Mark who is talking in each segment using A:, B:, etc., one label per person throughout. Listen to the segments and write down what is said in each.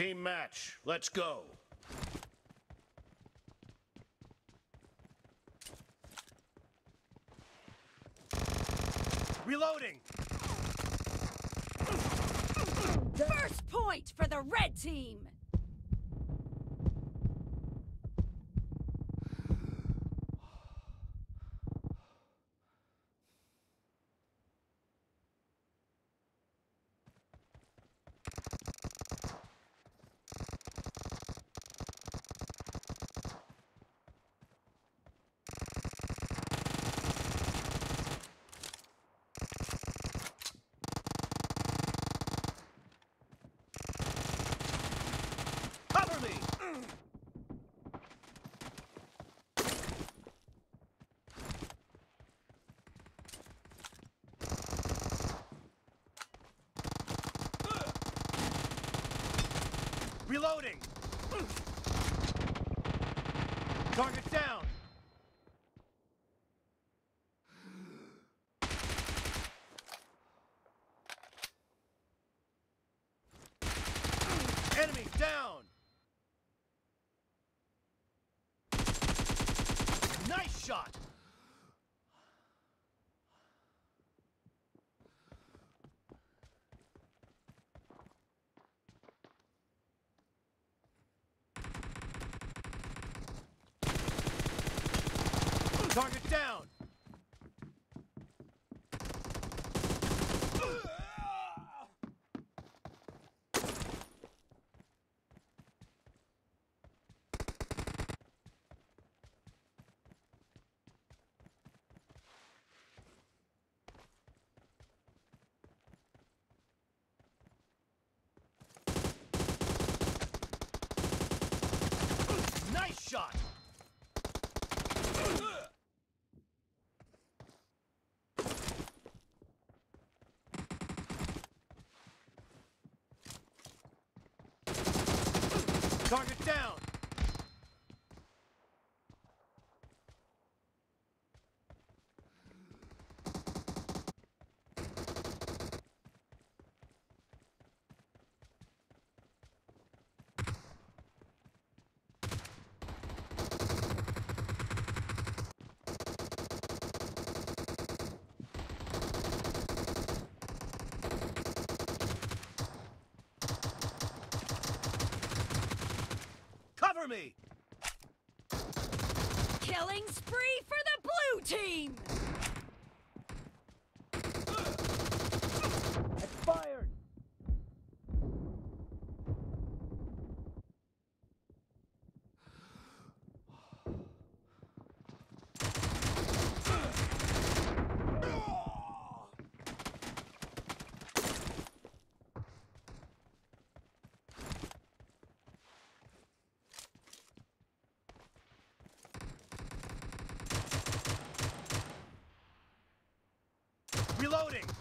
A: Team match. Let's go. Reloading!
B: First point for the red team!
A: Cover me! Reloading! Target down! Enemy down! Nice shot! Target down! Nice shot! Target down! Me!
B: Killing spree for the blue team!
A: Expired! Reloading!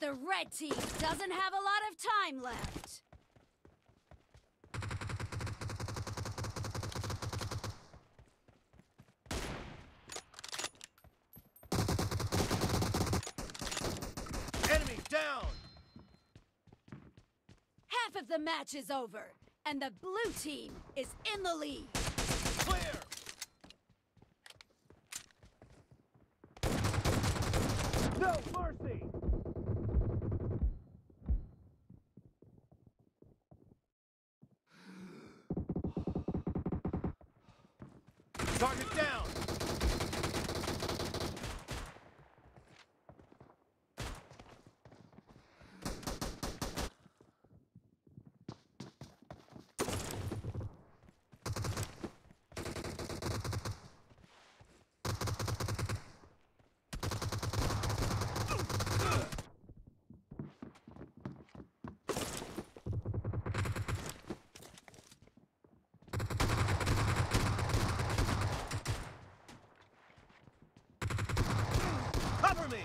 B: The red team doesn't have a lot of time left.
A: Enemy down!
B: Half of the match is over, And the blue team is in the lead.
A: Clear! No mercy! Target down! Cover me!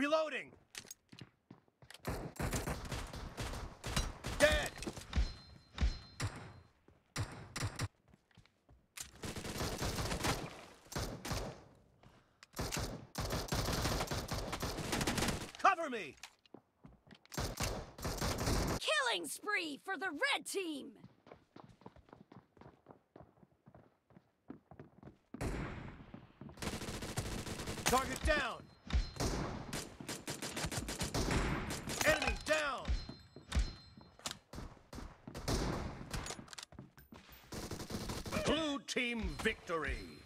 A: Reloading! Dead! Cover me!
B: Killing spree for the red team.
A: Target down! Enemy down! Blue team victory!